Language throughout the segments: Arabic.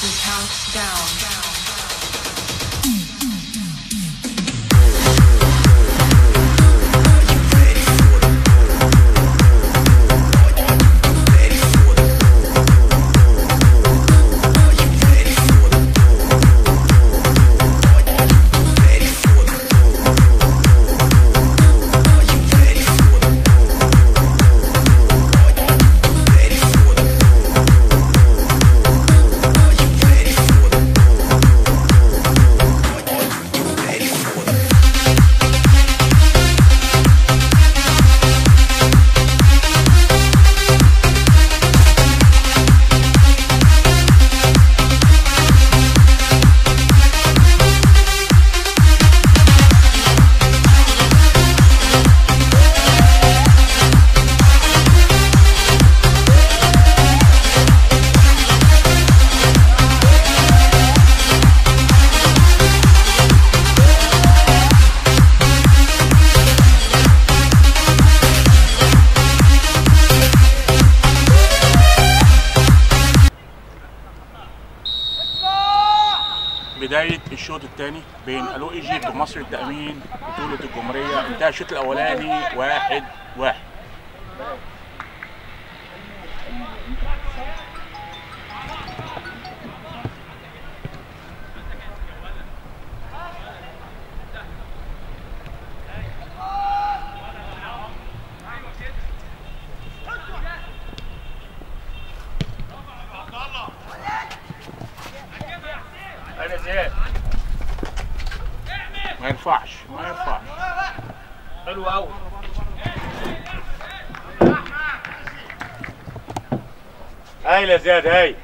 We count down. down. ومصر التأمين بطولة الجمهورية انتهى الشوط الأولاني. ما ينفعش ما ينفعش. حلو قوي هايل يا زياد هايل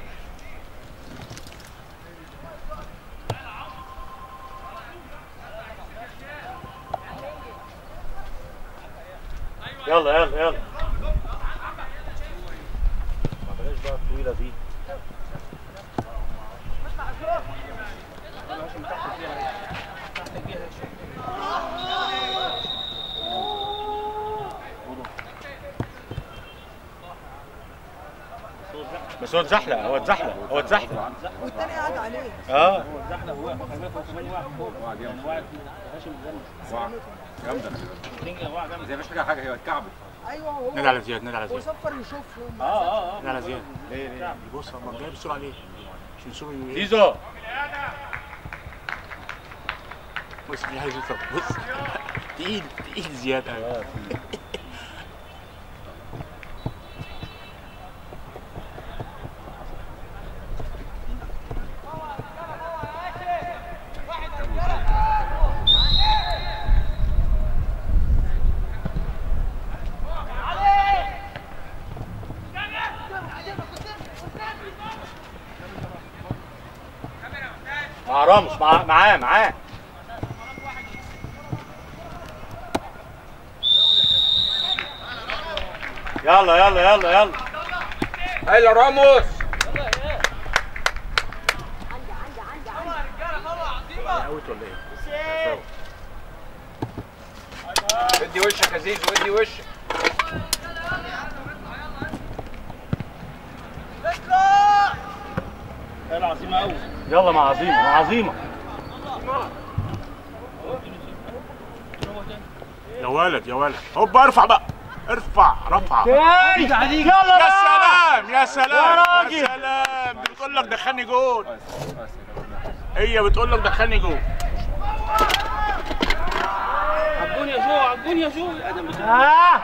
يلا يلا يلا ما بلاش بقى الطويلة دي بس هو اتزحلق هو اتزحلق هو اتزحلق والتاني قاعد عليه آه زي مفيش حاجة هي اتكعبت أيوه هو نادي على زياد نادي على زياد وصفر يشوفهم نادي على زياد ليه ليه بص هو جاي بسرعة ليه عشان يسوق زيزو بص بص تقيل تقيل زياد قوي مع راموس مع معاه معاه يلا يلا. يلا يلا هايل راموس. إيه؟ ادي وشك يا زيزو ادي وشك. يلا مع عظيمة مع عظيمة. يا ولد يا ولد. هوبا ارفع بقى. ارفع رفع. يلا يا سلام يا سلام يا سلام. دي بتقول لك دخلني جول. هي بتقول لك دخلني جول. عجون يا جو عجون يا جو يا آدم آه.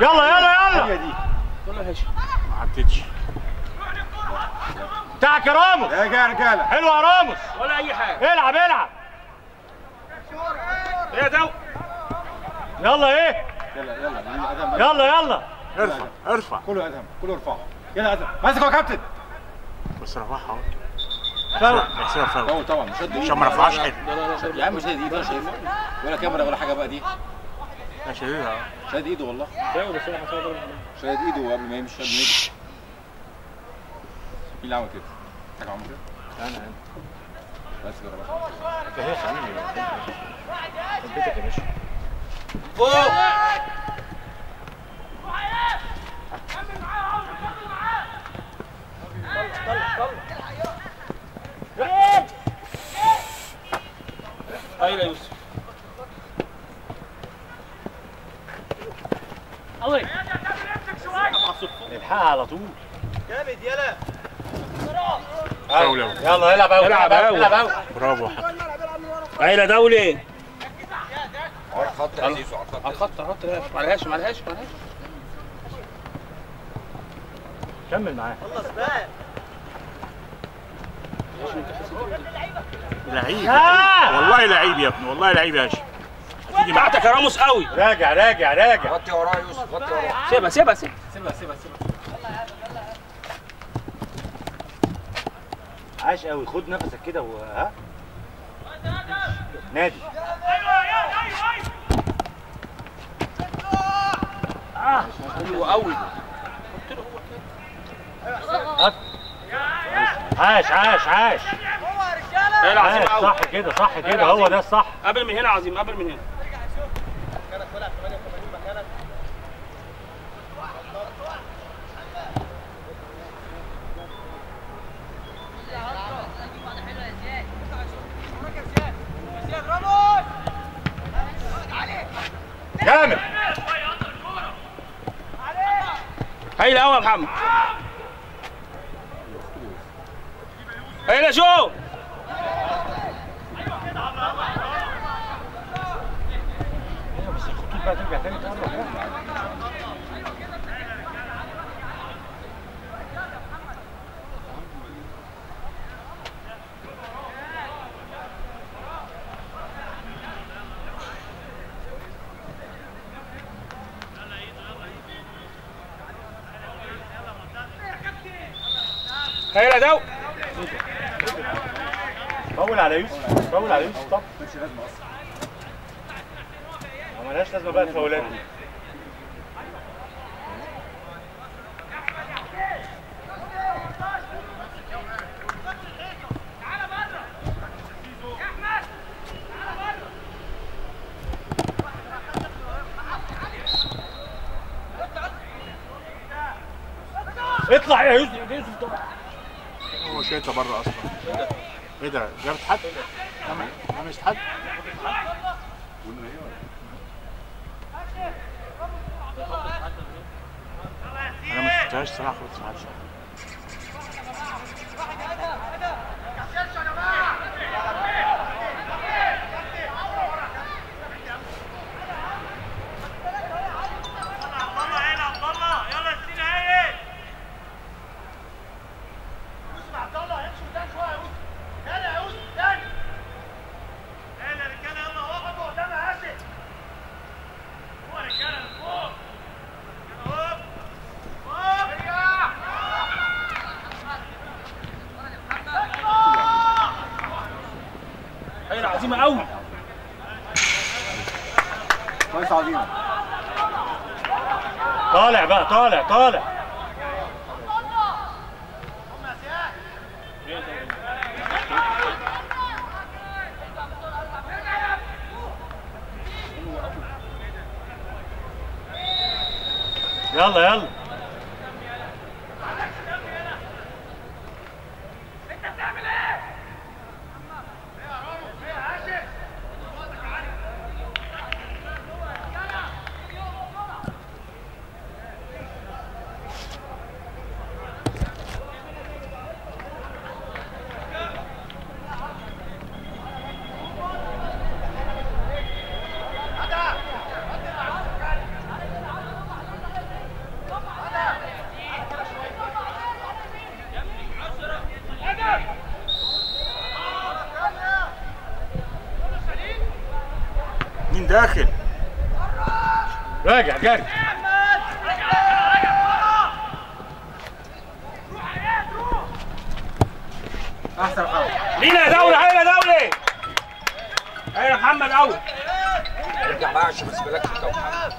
يلا يلا والله هشام ما عدتش بتاعك يا راموس. يا رجاله حلو يا راموس. ولا أي حاجة. العب العب. إيه ده يلا إيه؟ يلا يلا. يلا يلا ارفع ارفع. كله ادهم كله ارفعه يلا ادهم ماسك يا كابتن. بس رفعها أهو. فاول. احسبها فاول. طبعا طبعا. مش قد عشان ما رفعهاش حلو. لا لا لا شد يا عم مش إيده أنا شايفها ولا كاميرا ولا حاجة بقى دي. لا شديدها شاهد إيده والله. فاول بس أنا إيده قبل ما يمشي ما يمشي مين اللي عمل كده؟ حاجة عمل كده؟ أنا بس جرب هي حبيبي حبيتك يا باشا فوق هاي يا يوسف قوي نلحقها على طول فاول يلا العب قوي العب أوي. العب قوي برافو. يا دولي. على الخط يا زيزو على الخط على الخط على الخط معلهاش معلهاش معلهاش. كمل معاه. لعيب آه! والله لعيب يا ابني والله لعيب يا هاشم هتيجي معاك بعتك يا راموس قوي. راجع راجع راجع. غطي وراه يا يوسف غطي وراه. سيبها سيبها سيبها سيبها سيبها. عاش قوي. خد نفسك كده و ها؟ نادي. حلو قوي. عاش عاش عاش. العظيم عاش. قوي صح كده صح كده. هو ده الصح. قبل من هنا عظيم قبل من هنا. جامد هايلة قوي يا محمد. هايلة شو الخطوط بقى ترجع تاني تقرب هايلة دو فول على يوسف فول على يوسف طب. ما ملهاش لازمة بقى الفاولات دي. اطلع يا يوسف يا يوسف طلع. شايطه بره أصلا إيه ده جابت حد؟ لمست حد؟ أنا ما شفتهاش صراحة خالص ما عادش هايلة عظيمة قوي كويس عظيمه طالع بقى طالع طالع يلا يلا مين داخل؟ راجع جري أحسن لينا يا دولة؟ هايلة دولة. هايلة محمد قوي ارجع بقى عشان ما اسيبلكش انت ومحمد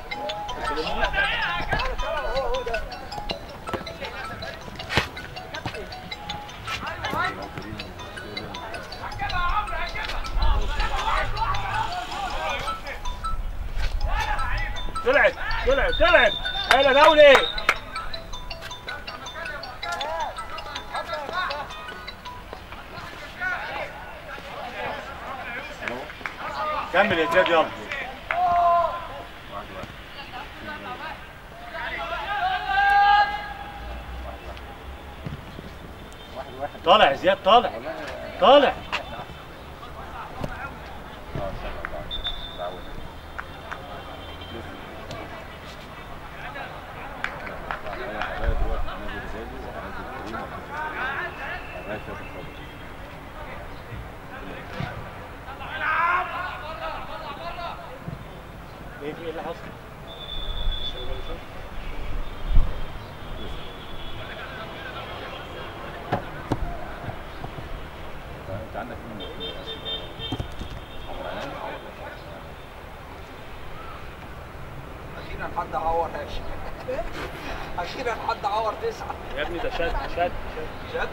حد هاشم أخيرا حد عور تسعة. يا ابني ده شد شد شد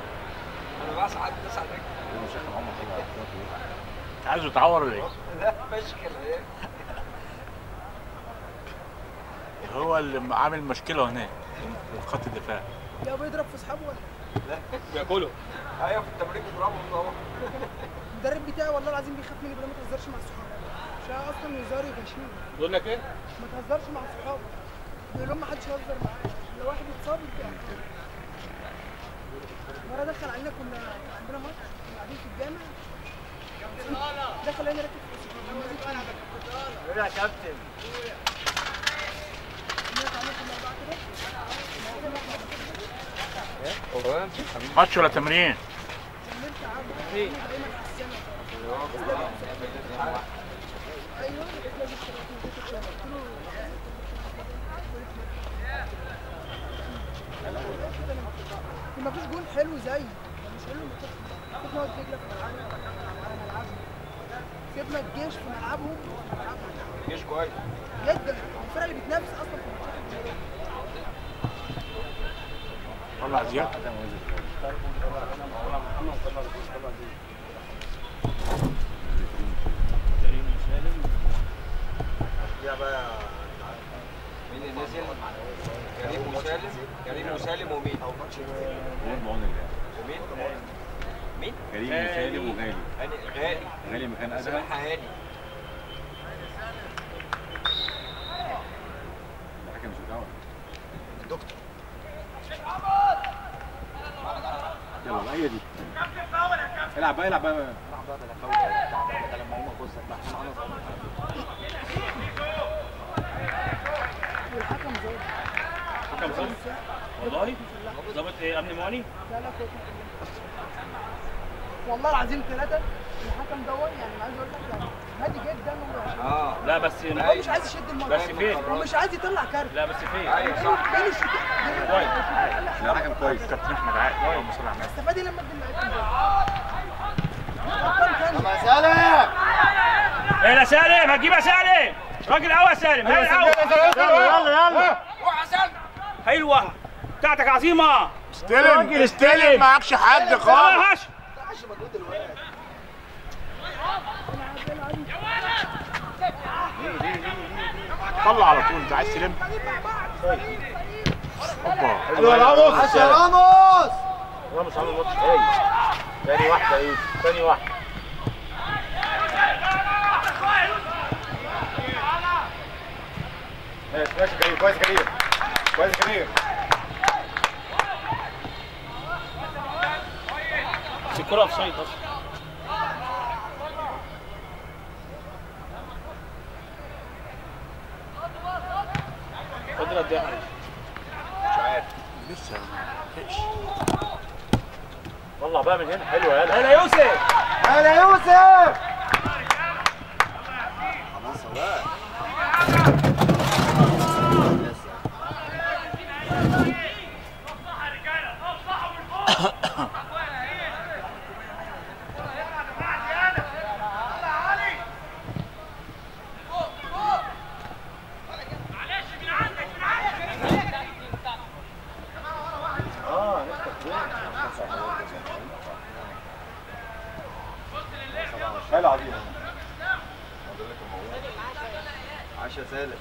أنا بسعد تسعة رجل شكل عمر طلع عايزه يتعور ولا إيه؟ لا مشكلة. هو اللي عامل مشكلة هناك في خط الدفاع. يا بيضرب في أصحابه ولا؟ بياكله. أيوه في التمرين بيضربهم طبعا المدرب بتاعي والله العظيم بيخاف مني لي ما تهزرش مع صحابك عشان أصلا هزاري غشيم بيقول لك إيه؟ ما تهزرش مع صحابك بيقول لهم ما حدش يهزر معايا. لو واحد اتصاب يبقى مرة دخل علينا كنا عندنا ماتش كنا قاعدين في الجامع. دخل علينا راكب في. يا كابتن. ماتش ولا تمرين؟ ما فيش جول حلو زي. مش حلو. كنت نقعد نجري في ملعبنا سيبنا الجيش في ملعبهم. في ملعبهم جيش كويس. جدا. الفرقة اللي بتنافس أصلا في الماتشات طلع زياد. يا بقى مين اللي نزل؟ وسالم كريم وسالم ومين ومين مين كريم وسالم وغالي غالي غالي مكان ادهم سامح هاني الحكم مش بتاعه يلا بقى هي دي العب بقى العب بقى والحكم زي حكم ظابط والله. ظابط إيه أمن مواني؟ لا لا كويس والله العظيم ثلاثة. الحكم دوت يعني عايز أقول لك يعني هادي جدا ومش- آه. لا بس هو مش عايز يشد الماتش بس فين؟ ومش عايز يطلع كارت لا بس فين؟ أيوه. صح بين الشوطين كويس. لا حكم كويس. كابتن أحمد عادل اللهم صل على النبي استفاد إيه لما ادي اللعيب كان إيه يا سالم. هتجيب يا سالم. راجل قوي يا سالم. هاي الأول يلا يلا. حلوة. بتاعتك عظيمة. استلم استلم معكش حد خالص. طلع على طول انت عايز تلم؟ اوبا. يلا راموس. يا راموس. راموس عامل ماتش هايل تاني واحدة يا يوسف تاني واحدة. ماشي ماشي كريم كويس يا كريم كويس بس الكره offside أصلا. فاضل قد إيه يا حبيبي؟ مش عارف. لسه طلع بقى من هنا. حلوة يلا يلا يوسف. هلا يوسف. آه نفتح جول حلو عظيم عاش يا سالم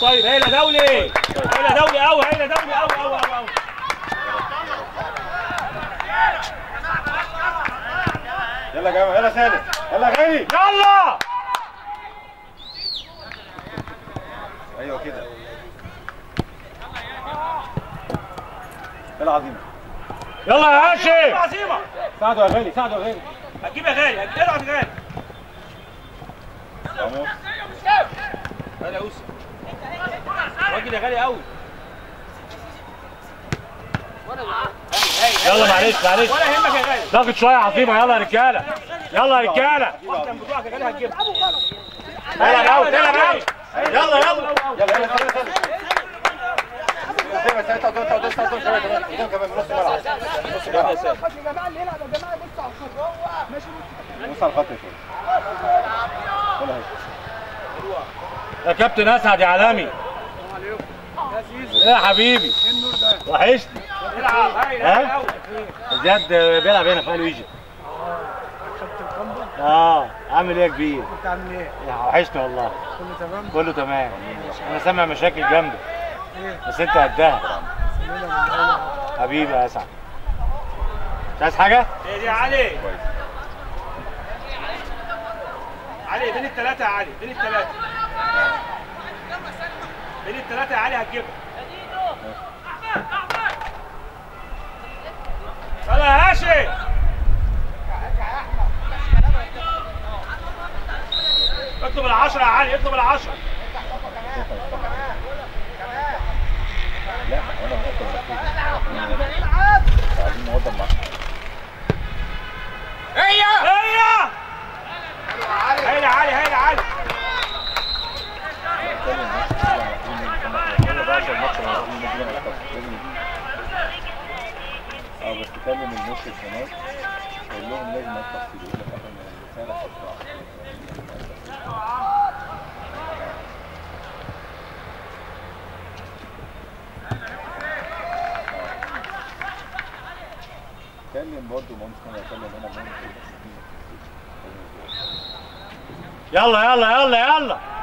طيب هيلا دولي هيلا دولي قوي هيلا دولي قوي قوي قوي قوي يلا يا جماعة يلا سالم يلا غالي يلا أيوه كده يلا عظيم يلا يا هاشم عظيمه ساعده يا غالي ساعده يا غالي هتجيب يا غالي هتجيب يا غالي راموس هلا يا يوسف راجل يا غالي قوي يلا معلش معلش ولا يهمك يا غالي ضغط شوية يا عظيمة. يلا يا رجالة. يلا يا رجالة. يلا يلا يلا يلا يلا يلا يا يلا. يا كابتن أسعد يا عالمي. يا حبيبي. وحشني. ها؟ زياد بيلعب هنا في الويجي آه عامل إيه يا كبير؟ أنت عامل إيه؟ وحشني والله. كله تمام؟ كله تمام. أنا سامع مشاكل جامده بس أنت قدها. حبيبي يا أسعد. مش عايز حاجة؟ إيه دي يا علي؟ كويس علي بين الثلاثة يا علي بين الثلاثة بين الثلاثة يا علي هتجيبها. يا هاشم. اطلب العشرة يا علي اطلب العشرة. لا أنا معاك هيا. هيا هيا علي هيا علي. تكلم النص الشمال قول لهم لازم أفتح في يقول لك أنا الرساله كلم برضه مهندس كان يكلم أنا مهندس يلا يلا يلا يلا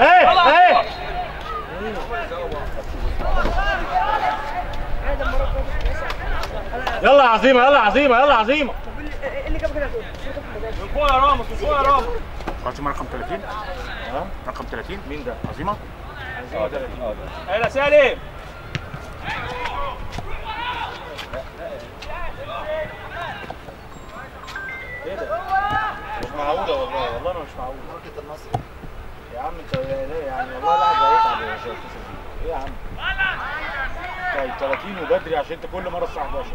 إيه إيه يلا عظيمه يلا عظيمة يلا عظيمة. إيه اللي جاب كده تقول؟ من فوق يا رامز من فوق يا رامز. عظيمه رقم 30 ها؟ رقم 30 مين ده؟ عظيمة. آه ده آه ده هيا سالم. إيه ده مش معقولة والله والله أنا مش معقول يا عم أنت ليه يعني والله الواحد هيتعب يا شباب إيه يا عم؟ طيب 30 وبدري عشان أنت كل مرة الساعة 11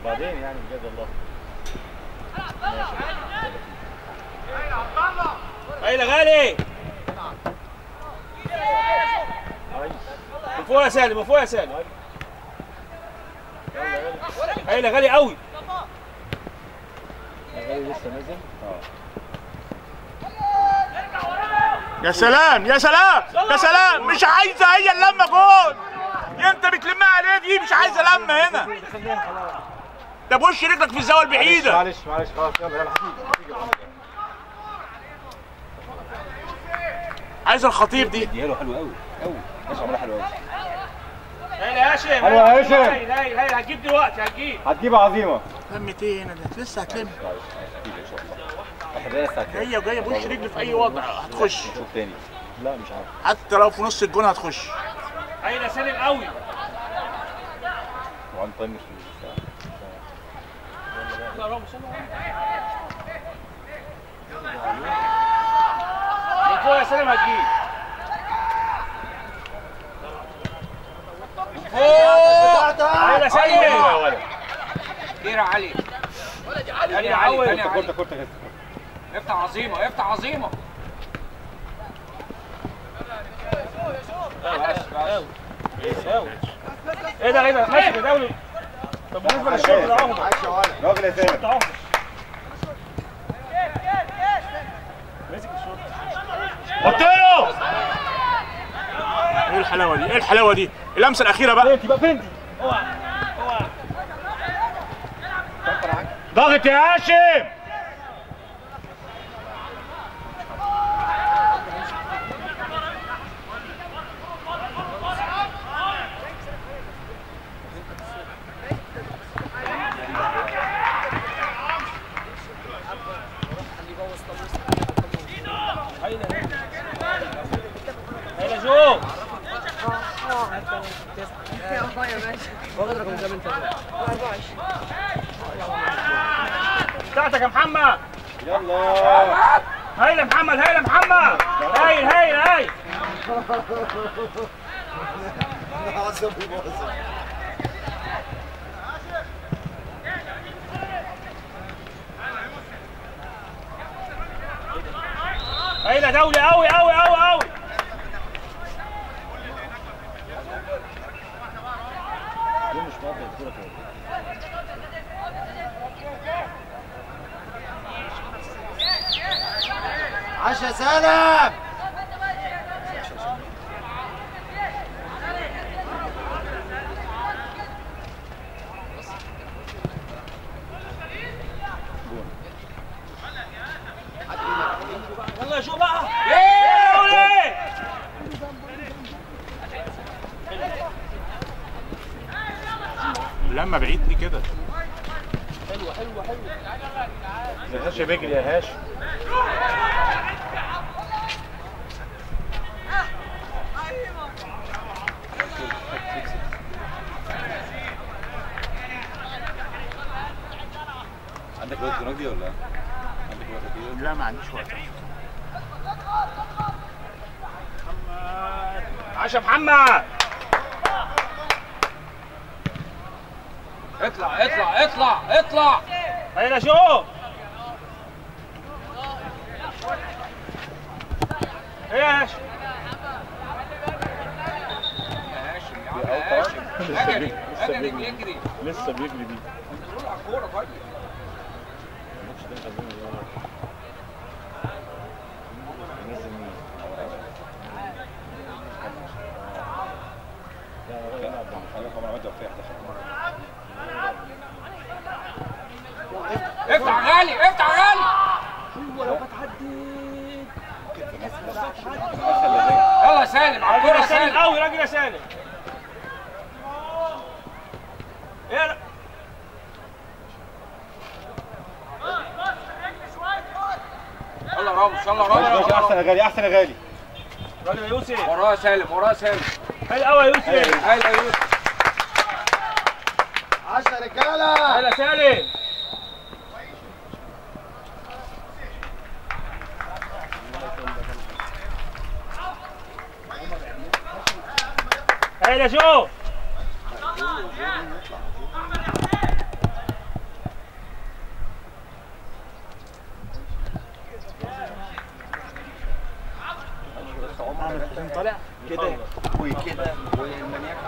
وبعدين يعني بجد والله. هيا غالي من فوق يا سالم من فوق يا سالم. هيا غالي قوي. لسه نازل؟ يا سلام يا سلام يا سلام مش عايزة هي اللمة جول. يا انت بتلمها ليه دي مش عايزة لمة هنا. ده بوش رجلك في الزاوية البعيدة؟ معلش معلش خلاص يلا يلا. عايز الخطيب دي. اديها له حلو قوي قوي ماشي عملها حلو قوي هيا يا هاشم حلو يا هاشم. هيا هيا هيا هتجيب دلوقتي هتجيب. هتجيب عظيمة. هتلم. إن شاء الله. إحنا لسه هتكلم. جاية وجايه بوش رجل في أي وضع هتخش. نشوف تاني. لا مش عارف. حتى لو في نص الجون هتخش. هيا يا سالم قوي وعن طيب مش يا سالم هتجيب فوق يلا سيد كير علي علي علي كورة كورة افتح عظيمه افتح عظيمه إيه ده إيه ده؟ ماشي طب بالنسبة للشوط ده اهو راجل يا سامي اهو مسك الشوط. حط له إيه الحلاوة دي؟ إيه الحلاوة دي؟ اللمسة الأخيرة بقى. بنتي بقى بنتي اوعى اوعى ضغط يا هاشم هيلا جو بتاعتك يا محمد يلا هايل يا محمد هايل يا محمد هايل هايل هايل هايل يا دولي قوي قوي قوي قوي دي مش مقدر الكورة كده عشا سلام يلا شو بقى يا دولي لما بعيد دي كده يا هاشم بيجري يا هاشم عندك وقت جنودي ولا عندك وقت كده؟ لا ما عنديش وقت عشا محمد اطلع اطلع اطلع اطلع هيلا شو إيه يا هاشم يا هاشم يا عم يا هاشم اجري اجري يجري لسه بيجري بيه روح على الكوره طيب نزل مين؟ خليك عمر عماد وفيح افتح غالي افتح غالي يلا يا سالم على راجل الكوره يا سالم سالم قوي راجل يا سالم إيه لا. يلا راموس يلا راموس دخل احسن يا غالي احسن يا غالي راجل يا يوسف. وراه سالم وراه سالم هاي قوي يا يوسف؟ أيوه يا يوسف؟ عشا رجاله هاي يا سالم يا جو كده وكده والمنياك هو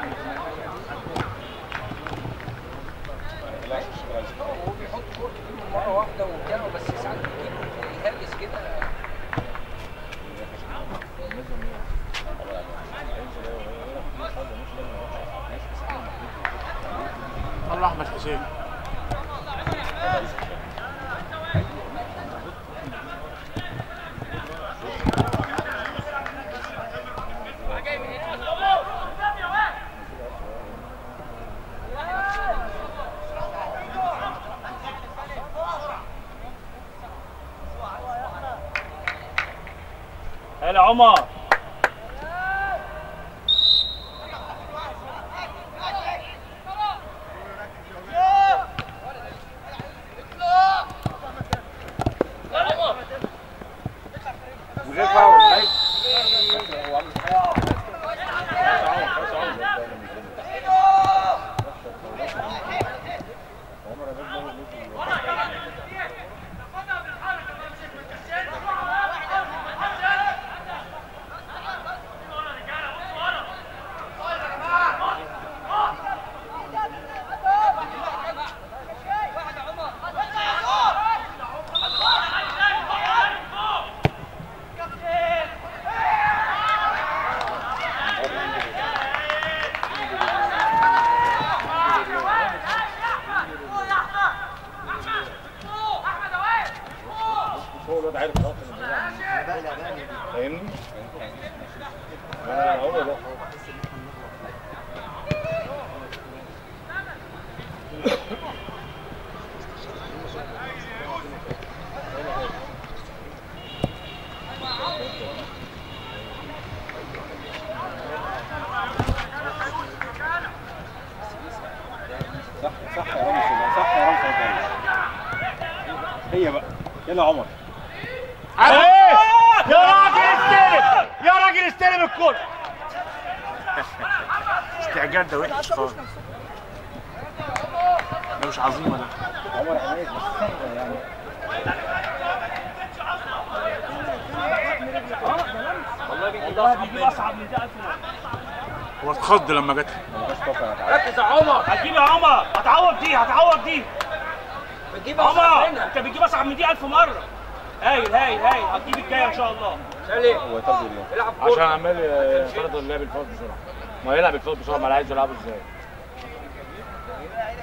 بيلعبوا إزاي؟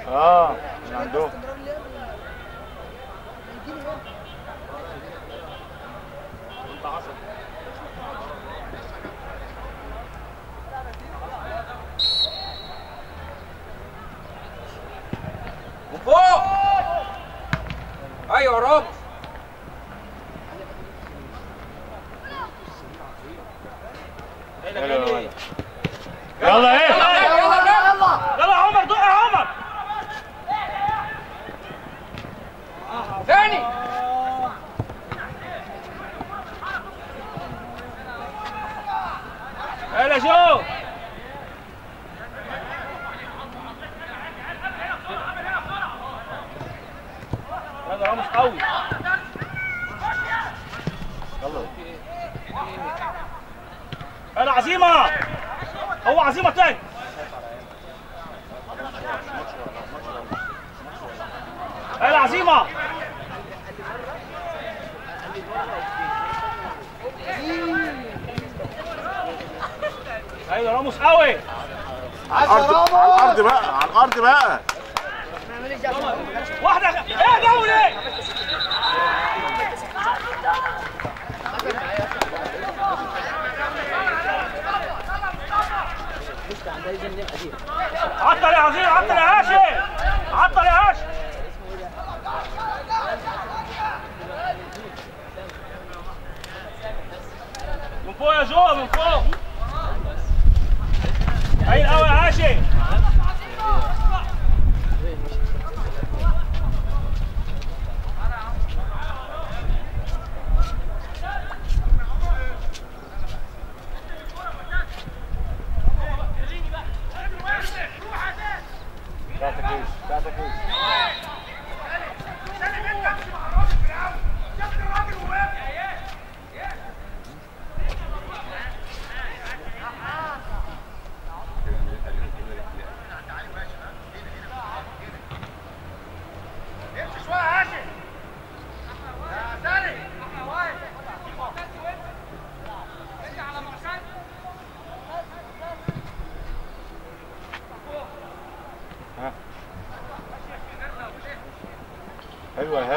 آه من عندهم فوق. أيوه رب.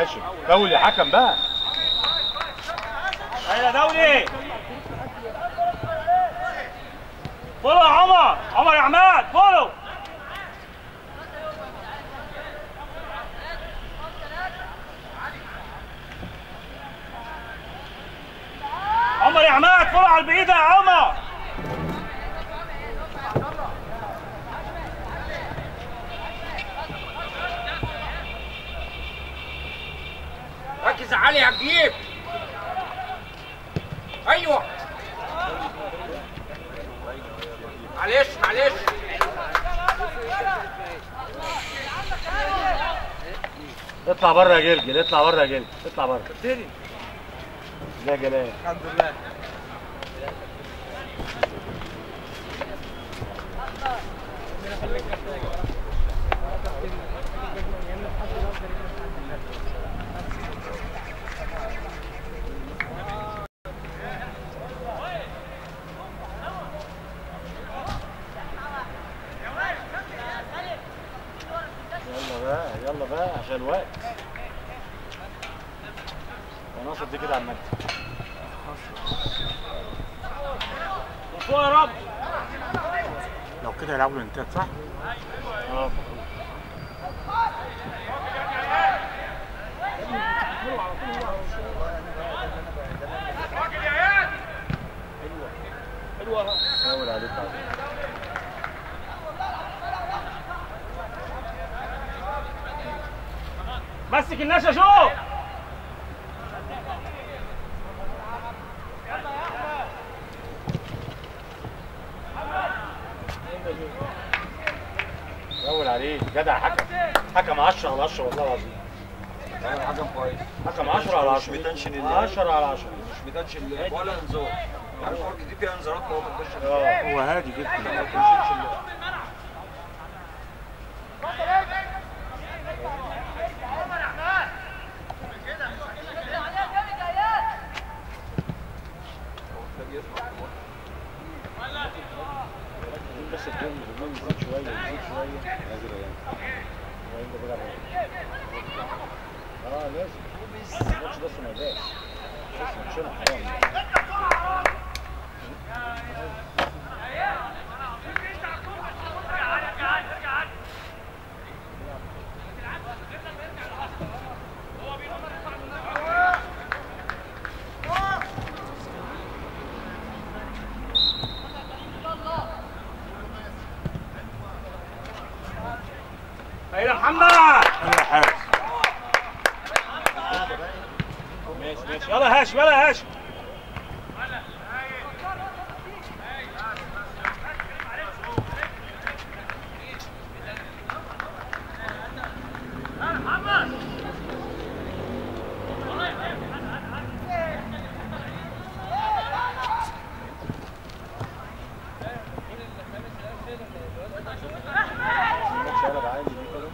باشا. دولي حكم بقى. أيوه دولي. طلع عمر. عمر يا عمار اطلع بره يا جلجل اطلع بره يا جلجل اطلع بره. ابتدي ازيك يا جلال. الحمد لله. رب لو كده يلعبوا الانتات صح؟ آه حلوة حاول عليك مسك النشا شوف اول عليه جدع حكم. حكم 10 على 10 والله العظيم. عامل حكم كويس. حكم 10 على 10 مش بيتنشن اللعب. 10 على 10 مش بيتنشن اللعب ولا انذار الفرق دي فيها انذارات ما بيخش آه. هو هادي جدا. ما بيتنشنش اللعب بس الجيم الجيم يزيد شوية يزيد شوية نازل يعني وانت كده آه لازم الماتش ده اسمه مداش بس ماتشنا حرام يا محمد يلا حارس ماشي ماشي يلا هاشم يلا هاشم الماتش قلب عادي دي كده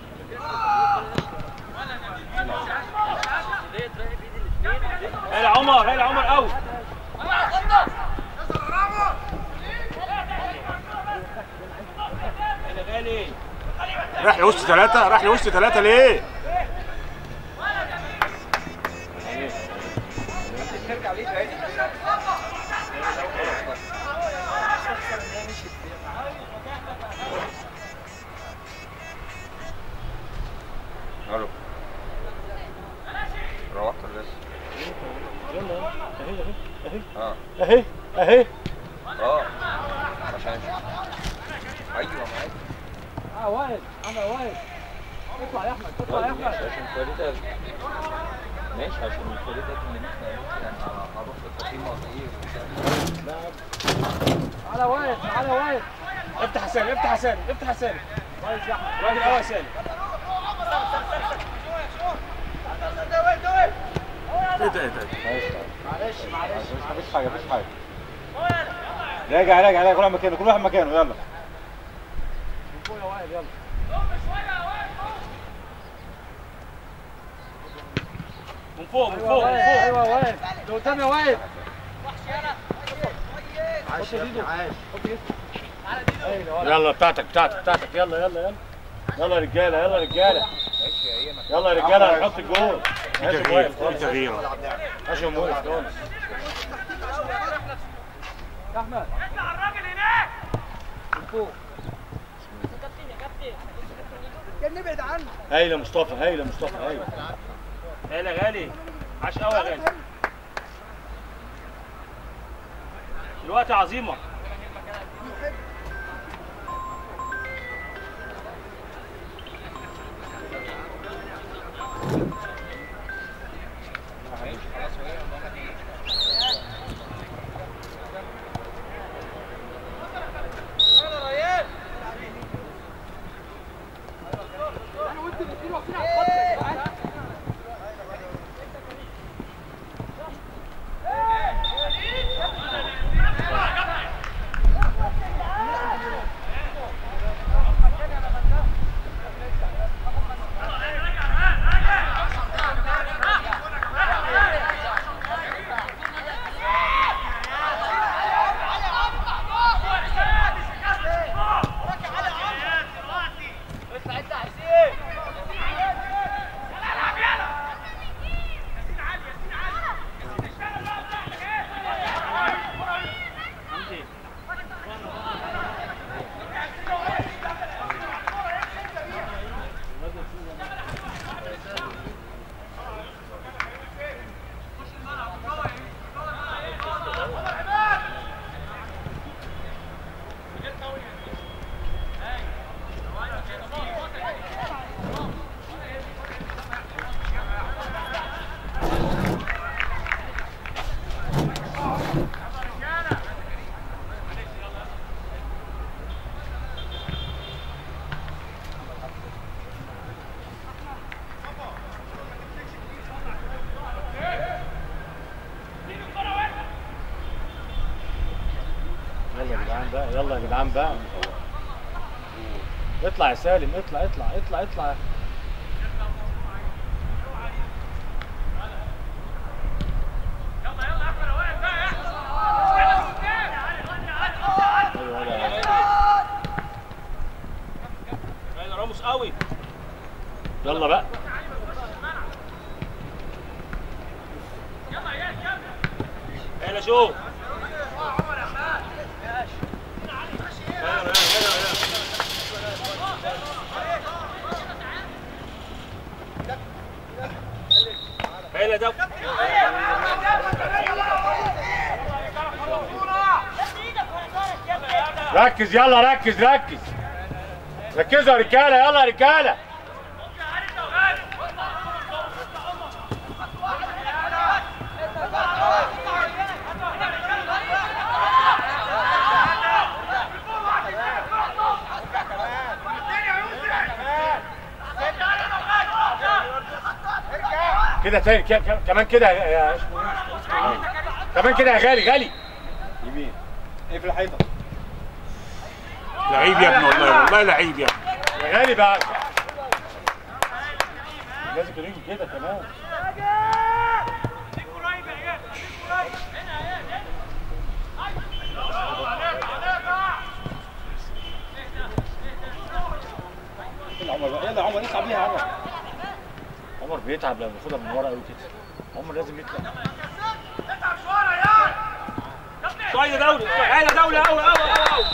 هلا عمر هلا عمر قوي هلا غالي راح لوسط لوسط ثلاثة ليه؟ ترجع ليه تاني ألو روحت ولا لسه؟ يلا اهي اهي آه اهي اهي آه عشان أيوه معاك آه واقف أنا واقف اطلع يا احمد اطلع يا احمد عشان فريدة ماشي عشان فريدة اللي إحنا يعني هروح التقييم إيه تعالى واقف تعالى واقف افتح يا سالم افتح يا سالم افتح يا سالم كويس يا احمد راجل قوي يا سالم إيه ده إيه ده؟ معلش معلش مفيش حاجة مفيش حاجة راجع راجع راجع كل واحد مكانه كل واحد مكانه يلا فوق يا واقف يلا من فوق من أيوه فوق من واقف فوق أيوه واقف اللي قدام يا واقف عاش يا ابني عاش يلا بتاعتك بتاعتك. يلا يلا يلا. يلا يا رجالة يلا يا رجالة. يلا يا رجالة هنحط الجول تغيير واقف في تغيير هاشم واقف خالص يا احمد يا نبعد عنه هايلة مصطفى هايلة مصطفى هايلة. هايلة غالي. عاش قوي يا غالي. الوقت عظيمة. بقى. اطلع يا سالم اطلع اطلع اطلع اطلع راموس قوي يلا بقى يلا شوف هلا ده ركز يلا ركز ركز. ركزوا يا رجالة يلا يا رجالة. كده تاني كمان كده يا-؟ كمان كده يا غالي غالي. يمين. في الحيطه لعيب يا ابني والله والله لعيب يا ابني. يا غالي بقى لازم يجي كده كمان. عمر بقى يلا عمر اطلع بيها عمر عمر بيتعب لما بياخدها من ورا قوي كده عمر لازم يطلع. شوية دولي هلا دولي قوي قوي قوي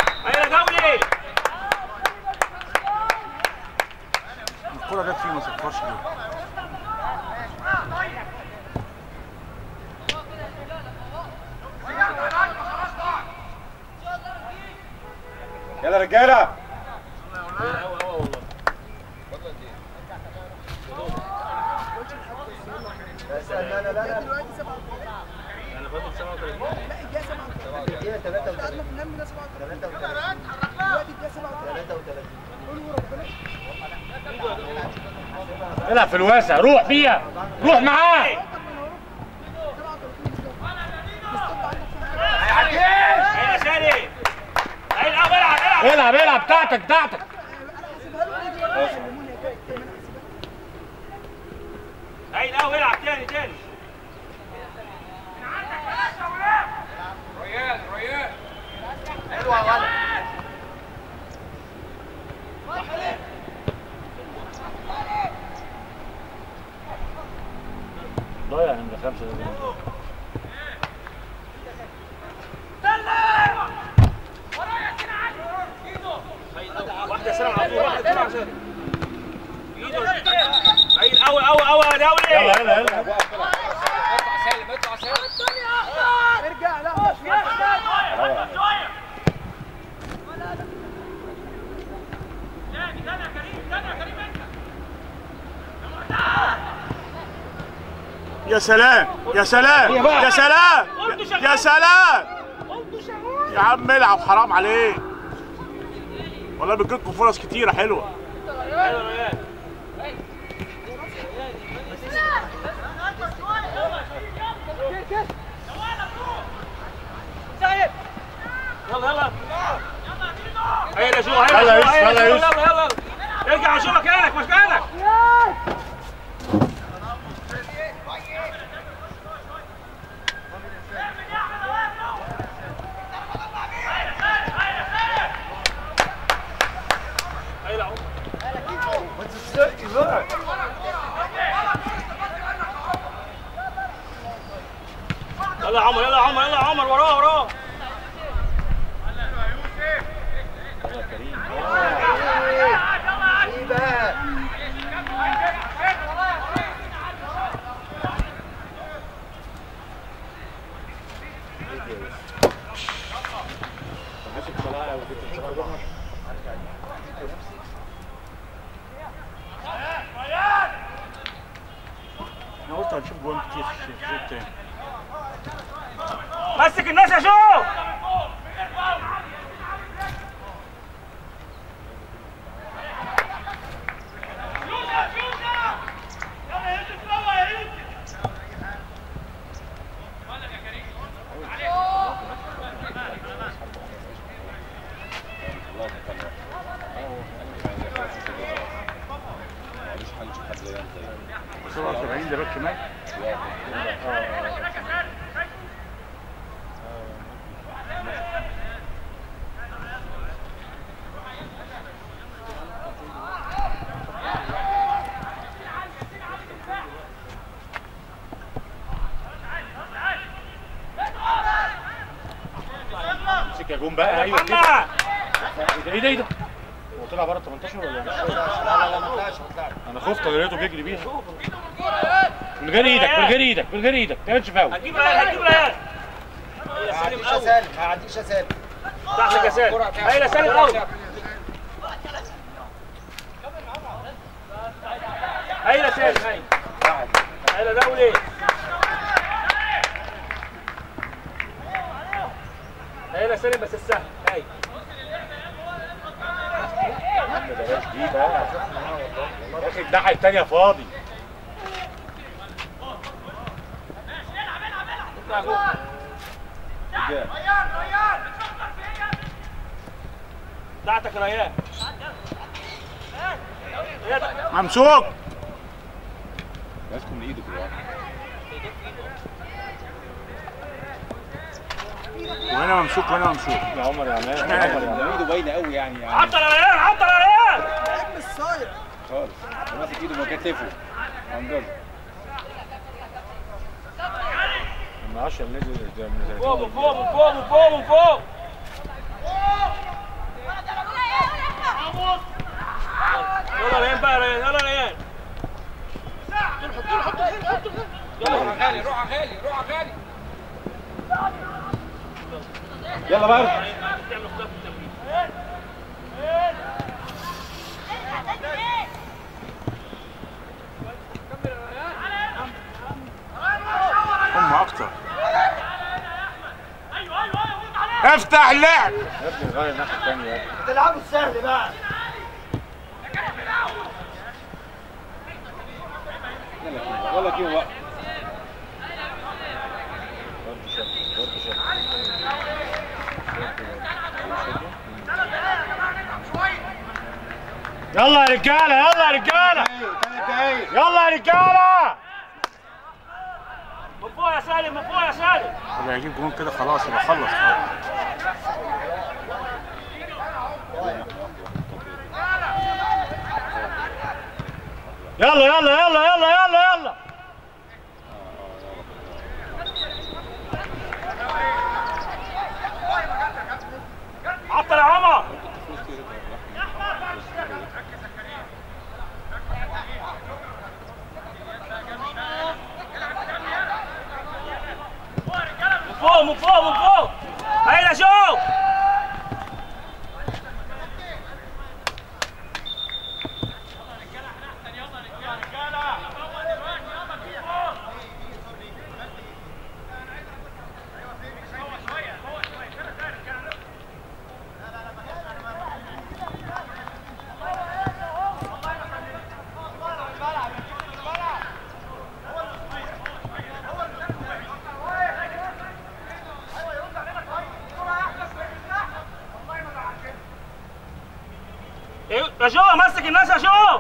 was a Portugal. الواسع روح فيها. روح معاه. 37 بالظبط هلا سالم هلا العب العب العب. العب العب بتاعتك بتاعتك احسبها له دي ولا يسلموني يا كابتن أنا احسبها هلا قوي العب تاني تاني ضايع عند خمسه ده واحدة سلام على طول واحدة سلام على طول ايده هلا قوي قوي قوي يا دولي يلا يلا يلا ارجع لا مش يا سلام يا سلام يا سلام يا سلام. يا عم العب حرام عليك. والله بتجيلكم فرص كتيرة حلوة. يلا يلا. يلا يا شو، يلا يا شو، يوسف. يلا يلا ارجع شو مكانك مكانك هيا عمر. يلا يا عمر يلا يا عمر يلا يا عمر وراه وراه. يا شوف بسرعة 70 ده باك شمال؟ آه جون بقى. أيوه كده. محمد إيه ده إيه ده؟ هو طلع بره 18 ولا لا لا لا ما طلعش ما طلعش. أنا خفت أنا لقيته بيجري بيها. من غير إيدك من غير إيدك من غير إيدك. ما تعملش فاول. هتجيب العيال هتجيب العيال ما عديش يا سالم ما عديش يا سالم تحت يا سالم هايله سالم قوي هايله سالم هايله هايله ده وليه هايله سالم بس السهل هايله بلاش دي بقى يا الثانية فاضي. بتاعتك يا ريان. ممسوك. ماسكه من ايده كده. وهنا ممسوك وهنا ممسوك. يا عمر يا عمر يا ايده باينة قوي يعني يعني. عطل يا ريان عطل يا ريان خالص. ماسك ايده مكتفه عندنا من 10 نزل ده من فوق فوق فوق فوق فوق يلا ريان بقى ريان يلا ريان روح يا غالي روح غالي روح غالي يلا بقى تعمل خطاب في التمرين هم أكتر افتح اللعب يا ابني غير الناحيه الثانية يا ابني تلعبوا السهل بقى. ولا وقت برضه برضه يلا يا رجالة يلا يا رجالة. يلا يا رجالة. من فوق يا سالم من فوق يا سالم. اللي هيجيب جون كده خلاص يبقى خلص. خلاص يلا يلا يلا يلا يلا يلا. عطل يا عمر. فوق من فوق من فوق. هيا شوف. إيه، يا شو مسك الناس يا شو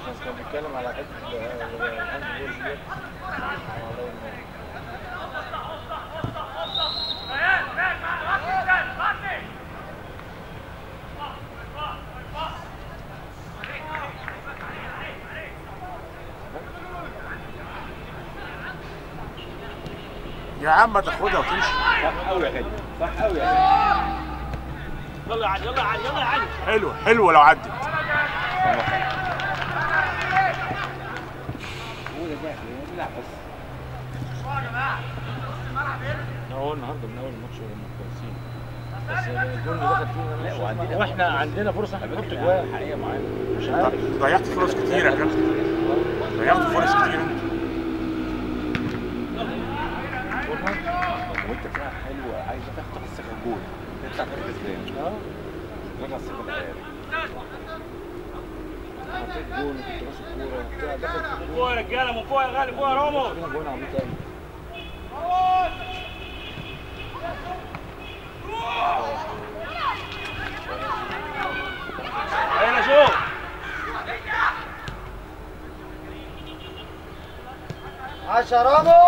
عشان كان بيتكلم على حتة ال- ال- ال handball ديت يا عم Charamo!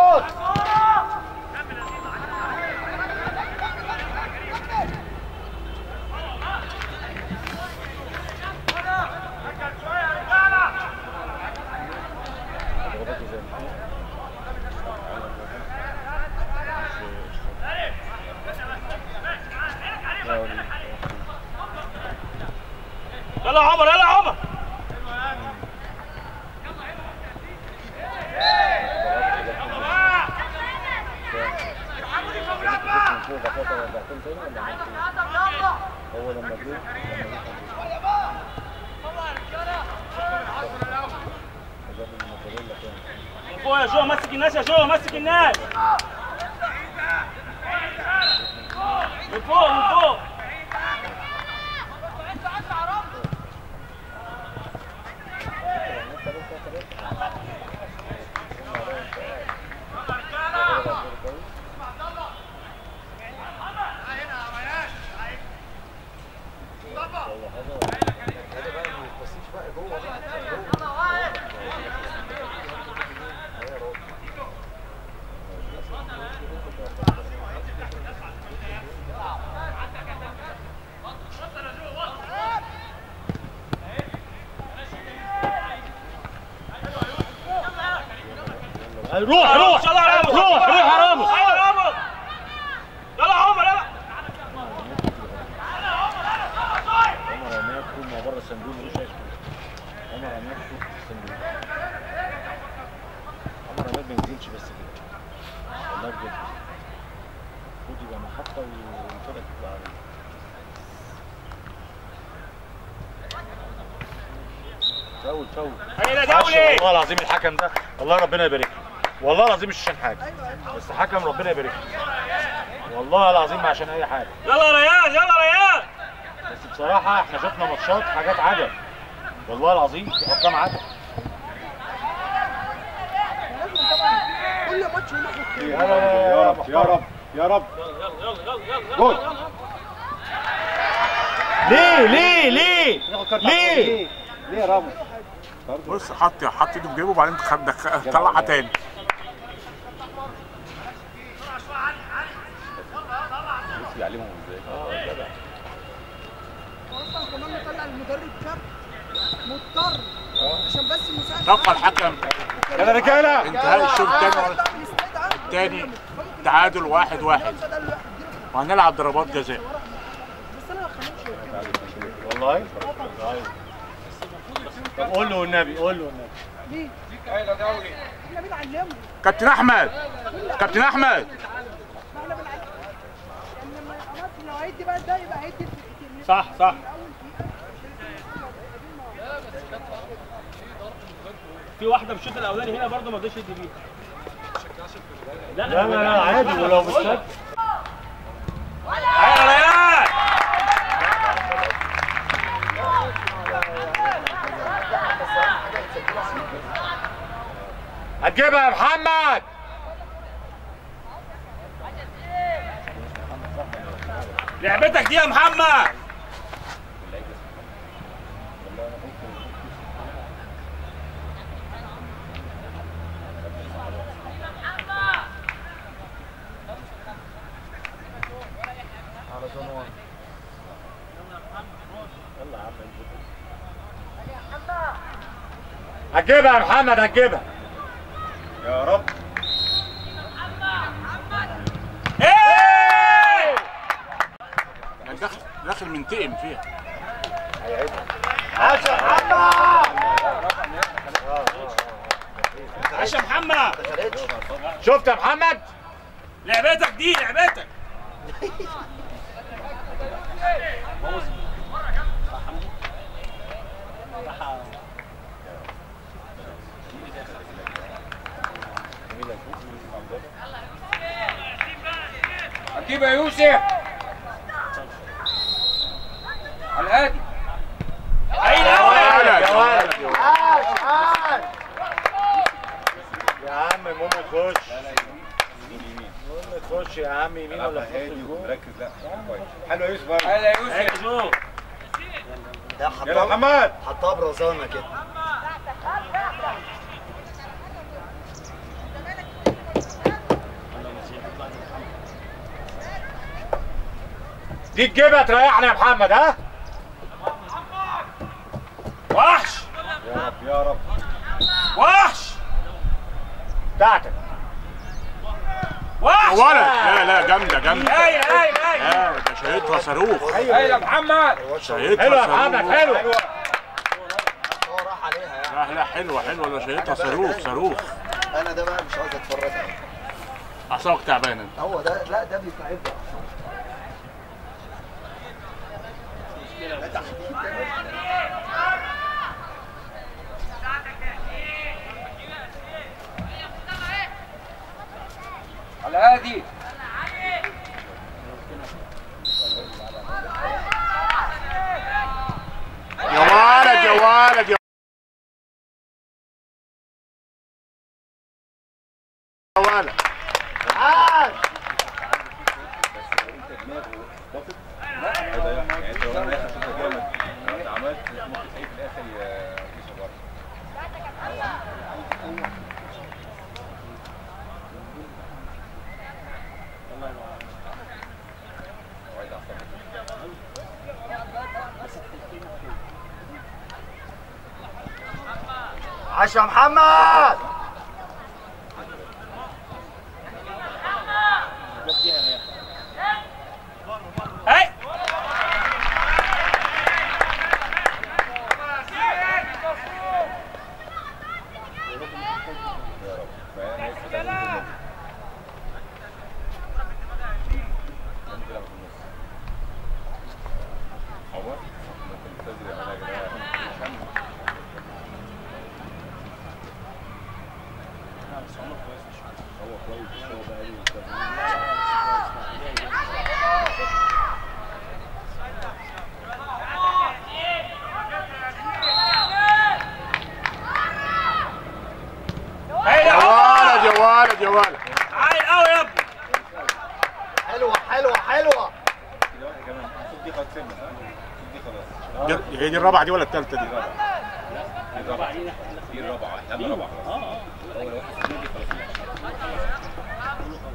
فاول فاول والله العظيم الحكم ده والله ربنا يبارك. له. والله العظيم مش عشان حاجة بس حكم ربنا يبارك. له. والله العظيم ما عشان أي حاجة. يلا يا ريان يلا يا ريان بس بصراحة إحنا شفنا ماتشات حاجات عجب. والله العظيم في حكام عجب. كل ماتش يا رب يا رب. يا رب يلا يلا يلا. يلا. ليه ليه ليه؟ ليه؟ ليه يا رامو بص حط حط ايده في جيبه وبعدين طلعها تاني. بص بيعلمهم إزاي. أصلا كمان مطلع المدرب كاب مضطر عشان بس مساعد رفع الحكم يلا رجاله انتهاء الشوط الثاني تاني تعادل واحد واحد. وهنلعب ضربات جزاء. بس أنا والله؟ طب قول له والنبي قول له والنبي ليه؟ أيوه إحنا بنعلمه. كابتن أحمد كابتن أحمد. ما إحنا بنعلمه. يعني لما لو هيدي بقى ده يبقى هيدي. صح صح. في واحدة في الشوط الأولاني هنا برضه ما رضيش يدي بيها. لا لا لا لا عادي ولو مش شد يا هتجيبها يا محمد. لعبتك دي يا محمد. هتجيبها يا محمد هتجيبها يا رب إيه داخل داخل منتقم فيها عاش يا محمد شفت يا محمد لعبتك دي لعبتك هتجيب يا يوسف على الهادي عين يا قوي ولد يا ولد يا ولد. ماتش يا عم يمين ولا لعبها في نص هادي الجول ومركز لا كويس حلو يا يوسف أوي. يا يوسف إيه شوف ده يلا حطها محمد حطها برزانه كده دي تجيبها تريحنا يا محمد ها وحش يا رب يا رب وحش بتاعتك يا وحش ولد لا لا جامده جامده هاي هاي هاي آه ده شايطها صاروخ هاي يا محمد شايطها حلو يا محمد صاروخ حلو هو راح عليها يعني. لا لا حلوة حلوة ده شايطها صاروخ صاروخ أنا ده بقى مش عاوز أتفرج عليه. أعصابك تعبانة. انت هو ده لا ده تحديد ده على هادي يا ولد يا ولد يا ولد هذا يعني انت لو أنا اخر شوطه جامد لو انت عملت ممكن تلاقيه في الآخر يكسب برضه وعيد أعصابك. عاش يا محمد هاي فأنا نفسي ده ممكن نجم. ممكن يلعب في النص. عمر ممكن تجري على يا جماعة. هو كويس بس هو بقى ليه هاي يا يا ولد يا عايل قوي يا ابني حلوة حلوة حلوة. دي خلاص هي دي الرابعة دي ولا الثالثة دي؟ دي الرابعة دي سنة دي خلاص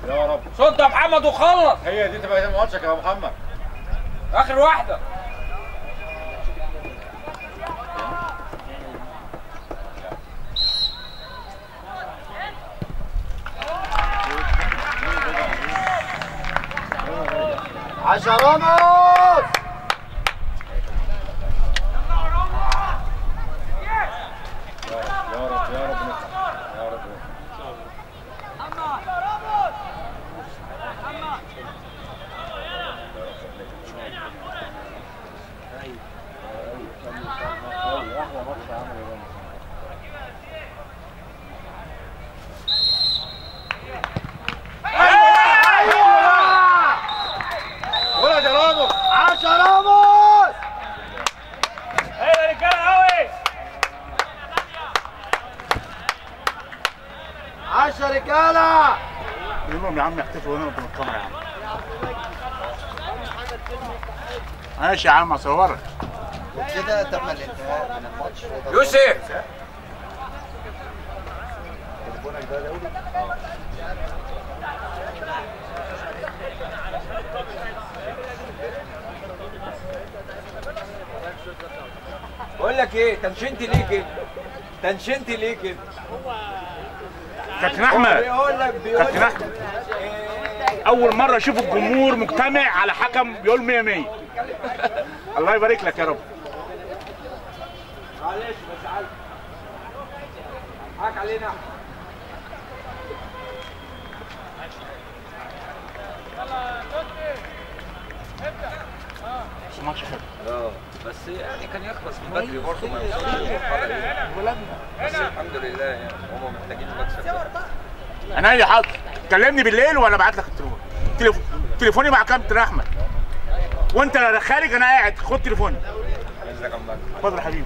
يا رب صد يا محمد وخلص. هي دي تبقى ماتشك يا محمد. آخر واحدة. عاش يا راموس يا رب يا رب يا رب نطلع يا رب نطلع ولد يا راموس عاش يا راموس هاي يا رجاله قوي عاش يا رجاله قول لهم يا عم احتفلوا هنا قدام الكاميرا يا عم. ماشي يا عم اصورك. وبكده تم الانتهاء من الماتش. يوسف! بقول لك إيه تنشنتي ليه كده تنشنتي ليه كده كابتن أحمد. بيقول لك بيقول كابتن لك أحمد. أول مرة أشوف الجمهور مجتمع على حكم بيقول 100 100 الله يبارك لك يا رب. معلش بس عارف حاك علينا ماتش حلو آه بس يعني كان يخلص من بدري برضه ما يوصلش دي بس الحمد لله يعني هم محتاجين المكسب ده أنا يا حاضر كلمني بالليل وأنا ابعت لك التليفون؟ تليفون تليفوني مع كابتن أحمد. وأنت خارج أنا قاعد. خد تليفوني. ازيك يا حبيبي.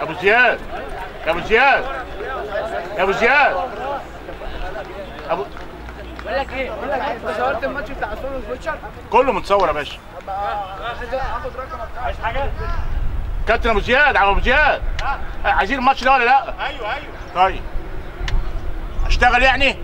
أبو زياد يا أبو زياد يا أبو زياد. انت صورت الماتش بتاع سولو كله متصور يا باشا. رقمك عايز حاجة؟ كابتن أبو زياد أبو زياد. عايزين الماتش ده ولا لا؟ أيوه أيوه. طيب. أشتغل يعني؟